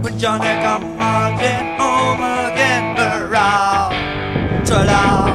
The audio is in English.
When Johnny come again, home again, hurrah, ta-da.